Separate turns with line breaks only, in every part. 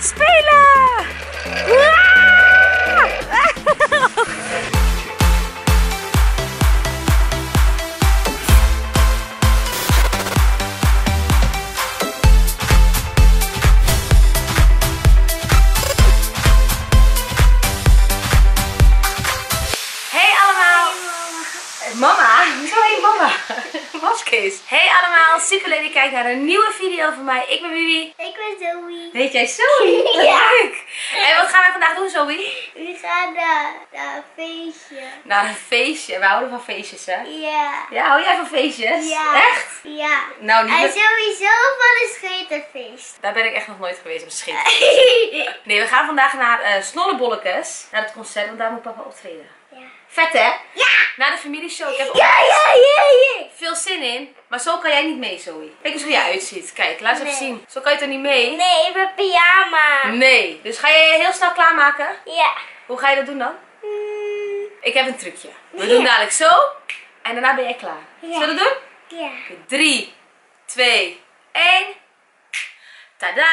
Spelen! Hey allemaal, super leuk dat je kijkt naar een nieuwe video van mij. Ik ben Bibi.
Ik ben Zoe.
Heet jij Zoe?
Ja.
leuk! En wat gaan wij vandaag doen, Zoe?
We gaan naar, naar een feestje.
Naar een feestje. We houden van feestjes, hè?
Ja.
Ja, hou jij van feestjes?
Ja.
Echt?
Ja.
Nou, niet
En
met-
sowieso van een scheterfeest.
Daar ben ik echt nog nooit geweest op schip. Nee, we gaan vandaag naar Snollebollekes. Naar het concert, want daar moet papa optreden.
Ja.
Vet, hè?
Ja.
Naar de familieshow. Ik heb
Ja, ja, ja, ja.
veel zin in. Maar zo kan jij niet mee, Zoe. Kijk eens hoe jij uitziet. Kijk, laat eens even zien. Zo kan je toch niet mee?
Nee, ik ben pyjama.
Nee. Dus ga je je heel snel klaarmaken?
Ja.
Hoe ga je dat doen dan?
Mm,
Ik heb een trucje. We
Ja.
doen dadelijk zo. En daarna ben jij klaar.
Ja.
Zullen we dat doen?
Ja.
3, 2, 1. Tada!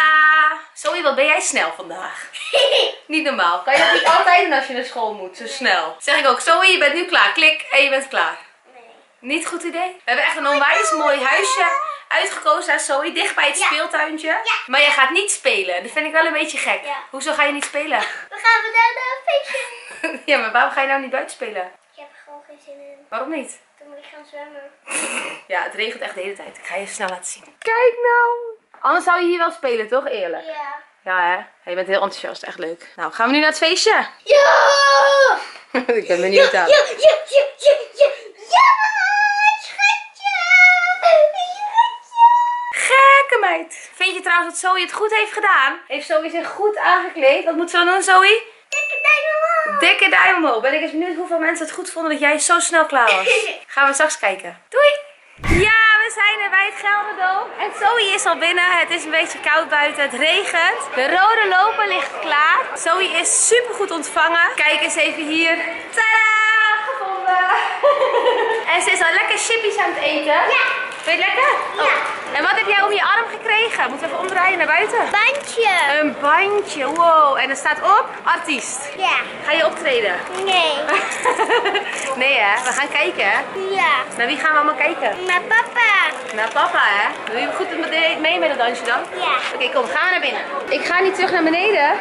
Zoe, wat ben jij snel vandaag? Niet normaal. Kan je dat niet altijd doen als je naar school moet? Zo snel. Zeg ik ook, Zoe, je bent nu klaar. Klik en je bent klaar. Niet goed idee? We hebben echt een onwijs mooi huisje uitgekozen aan Zoe. Dicht bij het
Ja.
speeltuintje.
Ja.
Maar jij gaat niet spelen. Dat vind ik wel een beetje gek.
Ja.
Hoezo ga je niet spelen?
We gaan vandaag naar een feestje.
ja, maar waarom ga je nou niet buiten spelen?
Ik heb er gewoon geen zin in.
Waarom niet?
Dan moet ik gaan zwemmen.
Ja, het regent echt de hele tijd. Ik ga je snel laten zien. Kijk nou. Anders zou je hier wel spelen, toch? Eerlijk.
Ja.
Ja, hè? Je bent heel enthousiast. Echt leuk. Nou, gaan we nu naar het feestje?
Ja!
ik ben benieuwd aan.
Ja, ja, ja,
Vind je trouwens dat Zoe het goed heeft gedaan? Heeft Zoe zich goed aangekleed? Wat moet ze dan doen, Zoe?
Dikke duim omhoog!
Dikke duim omhoog. Ben ik eens benieuwd hoeveel mensen het goed vonden dat jij zo snel klaar was. Gaan we straks kijken. Doei! Ja, we zijn er bij het Gelderdoom. En Zoe is al binnen. Het is een beetje koud buiten. Het regent. De rode loper ligt klaar. Zoe is super goed ontvangen. Kijk eens even hier. Tadaa! Gevonden! en ze is al lekker chippies aan het eten.
Ja.
Vind je het lekker?
Ja.
Oh. En wat heb jij om je arm gekregen? Moeten we even omdraaien naar buiten?
Bandje!
Een bandje. Wow. En er staat op artiest.
Ja.
Ga je optreden?
Nee.
nee hè, we gaan kijken hè.
Ja.
Naar wie gaan we allemaal kijken?
Naar papa.
Naar papa hè. Doe je goed met- mee met het dansje dan?
Ja.
Oké, kom, gaan we naar binnen. Ik ga niet terug naar beneden.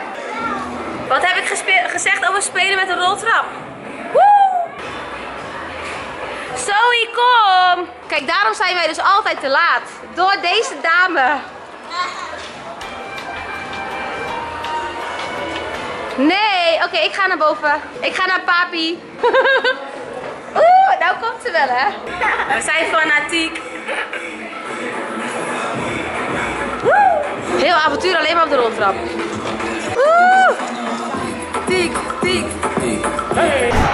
Wat heb ik gezegd over spelen met een roltrap? Zoe, kom! Kijk, daarom zijn wij dus altijd te laat. Door deze dame. Nee, oké, ik ga naar boven. Ik ga naar papi. Oeh, nou komt ze wel, hè? We zijn fanatiek. Woe! Heel avontuur alleen maar op de roltrap. Woe! Tiek, tiek. Overal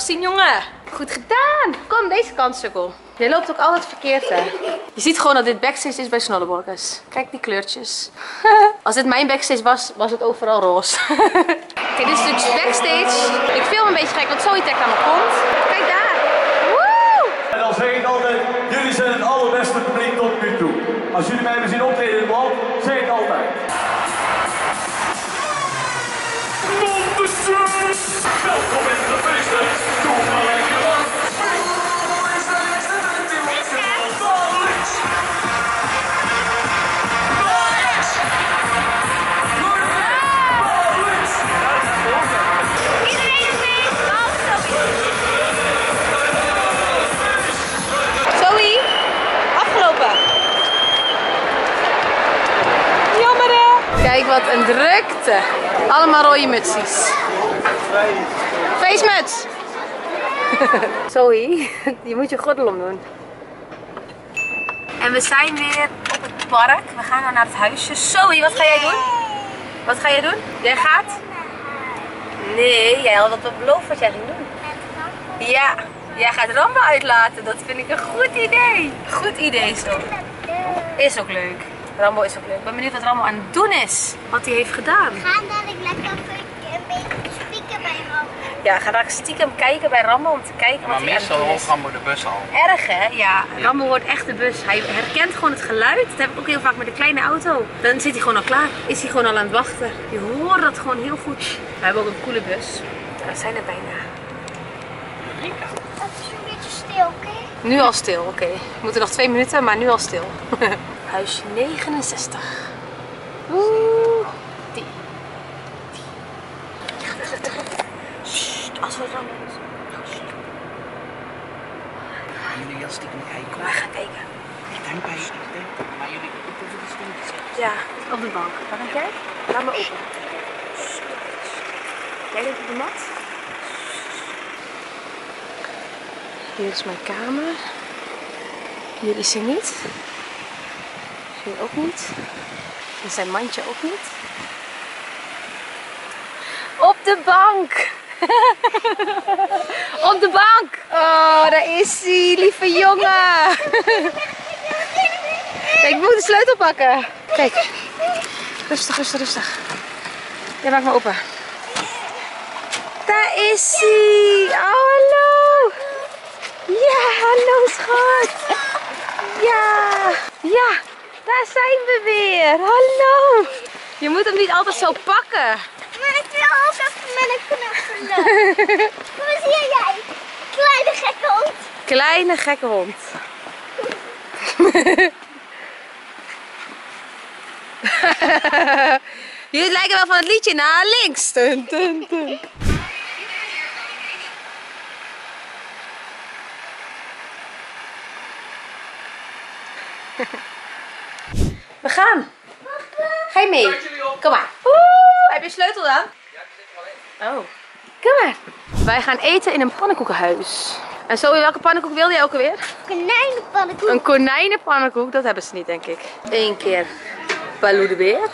gezien, jongen. Goed gedaan. Kom, deze kant, sukkel. Je loopt ook altijd verkeerd, hè. Je ziet gewoon dat dit backstage is bij Snollebolkers. Kijk die kleurtjes. Als dit mijn backstage was, was het overal roze. Oké, dit is natuurlijk backstage. Ik film een beetje gek, want trekt aan mijn kont. Kijk daar. Woe!
En dan zeg ik altijd, jullie zijn het allerbeste publiek tot nu toe. Als jullie mij hebben zien optreden in het land, zeg ik altijd. Welkom in
Allemaal rode mutsies. Feestmuts. Zoe, je moet je gordel omdoen. En we zijn weer op het park. We gaan nou naar het huisje. Zoe, wat ga jij doen? Wat ga jij doen? Jij gaat? Nee, jij had dat beloofd wat jij ging doen. Ja, jij gaat Rambo uitlaten. Dat vind ik een goed idee. Goed idee zo. Is ook leuk. Rambo is ook leuk. Ik ben benieuwd wat Rambo aan het doen is. Wat hij heeft gedaan.
Gaan dat ik lekker een beetje spieken bij Rambo.
Ja, ga daar stiekem kijken bij Rambo om te kijken wat
Maar
hij aan het
hoort
is.
Rambo de bus al.
Erg hè? Ja, Rambo hoort echt de bus. Hij herkent gewoon het geluid. Dat heb ik ook heel vaak met de kleine auto. Dan zit hij gewoon al klaar. Is hij gewoon al aan het wachten. Je hoort dat gewoon heel goed. We hebben ook een coole bus. We zijn er bijna.
Dat is een beetje stil, oké?
Nu al stil, oké. We moeten nog twee minuten, maar nu al stil. Huisje 69. Oeh, die. Die. Sst, als we dan...
Gaan jullie heel stiekem kijken?
We gaan kijken.
Ik denk bij, ik denk, maar jullie moeten over de stilletjes.
Ja, op de bank. Waar denk jij? Laat me open. Jij ligt op de mat. Hier is mijn kamer. Hier is hij niet. Hier ook niet. En zijn mandje ook niet. Op de bank! op de bank! Oh, daar is hij, lieve jongen! Ik moet de sleutel pakken. Kijk. Rustig, rustig, rustig. Ja, maak maar open. Daar is hij. Oh, hallo. Ja, hallo schat. Ja. Ja, daar zijn we weer. Hallo. Je moet hem niet altijd zo pakken.
Maar ik wil ook even met een knuffelen. Hoe zie jij? Kleine gekke hond.
Kleine gekke hond. Jullie lijken wel van het liedje naar links. Dun, dun, dun. We gaan. Mee? Kom maar. Oeh, heb je sleutel dan? Oh. Kom maar. Wij gaan eten in een pannenkoekenhuis. En zo, welke pannenkoek wilde je ook alweer?
Konijnenpannenkoek.
Een konijnenpannenkoek, dat hebben ze niet denk ik. Eén keer Baloo de beer.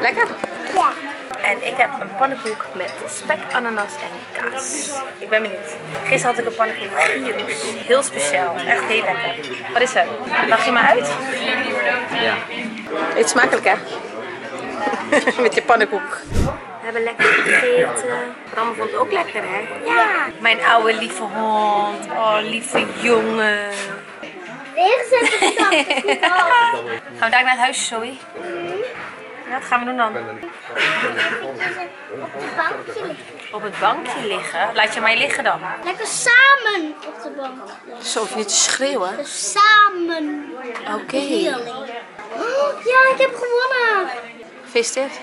Lekker?
Ja.
En ik heb een pannenkoek met spek, ananas en kaas. Ik ben benieuwd. Gisteren had ik een pannenkoek met gyros. Heel speciaal. Echt heel lekker. Wat is er? Lach je maar uit?
Ja.
Eet smakelijk hè? met je pannenkoek. We hebben lekker gegeten. Bram vond het ook lekker hè? Ja. Mijn oude lieve hond. Oh, lieve jongen.
Weer zetten we dan de koek af.
Gaan we daar naar het huisje, Zoe? Ja, wat gaan we doen dan?
Op het bankje liggen.
Op het bankje liggen. Laat je mij liggen dan.
Lekker samen op de bank.
Zo, hoef je niet te schreeuwen.
Samen.
Oké.
Oh, ja, ik heb gewonnen.
Gefeliciteerd.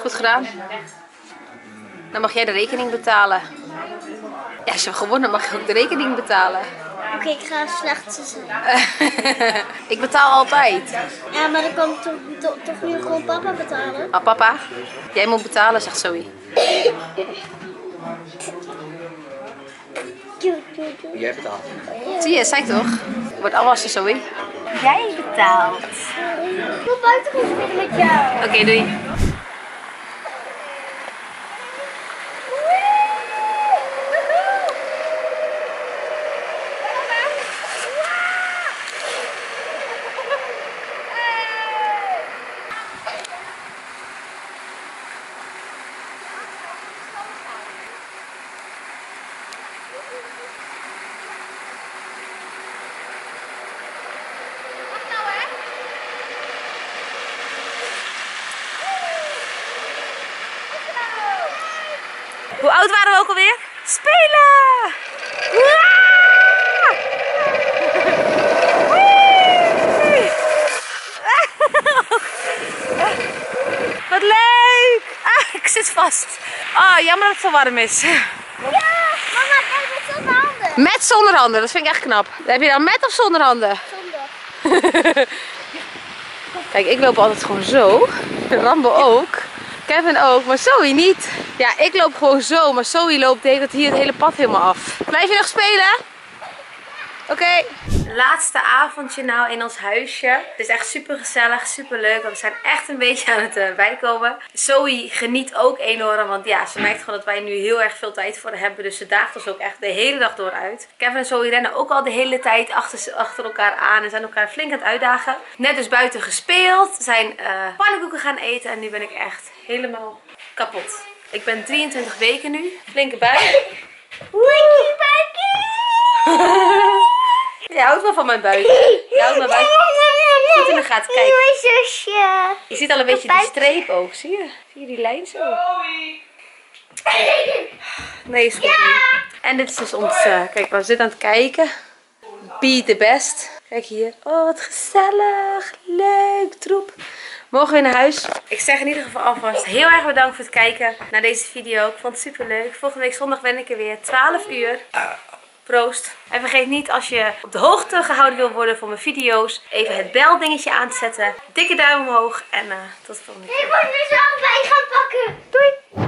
Goed gedaan. Dan mag jij de rekening betalen. Ja, als je hebt gewonnen mag je ook de rekening betalen.
Oké, ik ga slecht zijn.
ik betaal altijd.
Ja, maar dan kan ik toch, toch, toch nu gewoon papa betalen?
Maar papa, jij moet betalen, zegt Zoe.
Jij betaalt.
Zie je, zei ik toch? Wordt afwassen, Zoe. Jij betaalt.
Ik wil buiten gaan spelen met jou.
Oké, doei.
Hoe oud waren we
ook alweer? Spelen! Wat leuk! Ah, ik zit vast. Ah, jammer dat het zo warm is.
Met zonder handen,
dat vind ik echt knap. Heb je dan met of zonder handen?
Zonder.
Kijk, ik loop altijd gewoon zo. Rambo ook. Kevin ook, maar Zoe niet. Ja, ik loop gewoon zo, maar Zoe loopt de hele hier het hele pad helemaal af. Blijf je nog spelen? Oké. Laatste avondje nou in ons huisje. Het is echt super gezellig, super leuk. We zijn echt een beetje aan het uh, bijkomen. Zoe geniet ook enorm, want ja, ze merkt gewoon dat wij nu heel erg veel tijd voor hebben. Dus ze daagt ons ook echt de hele dag door uit. Kevin en Zoe rennen ook al de hele tijd achter, achter elkaar aan en zijn elkaar flink aan het uitdagen. Net dus buiten gespeeld, zijn uh, pannenkoeken gaan eten en nu ben ik echt helemaal kapot. Ik ben 23 weken nu, flinke buik.
Wikkie, wikkie.
Je houdt wel van mijn buik. Je houdt mijn buik goed in de gaten. Kijk,
Mijn zusje.
je ziet al een beetje die streep ook. Zie je? Zie je die lijn zo? Nee, is goed niet. En dit is dus ons... eh, kijk, we zitten aan het kijken. Be the best. Kijk hier. Oh, wat gezellig. Leuk. Troep. Mogen we naar huis? Ik zeg in ieder geval alvast heel erg bedankt voor het kijken naar deze video. Ik vond het super leuk. Volgende week zondag ben ik er weer. 12 uur. Proost. En vergeet niet als je op de hoogte gehouden wil worden voor mijn video's. Even het beldingetje aan te zetten. Dikke duim omhoog. En eh, tot de volgende keer.
Ik moet nu zo bij gaan pakken. Doei.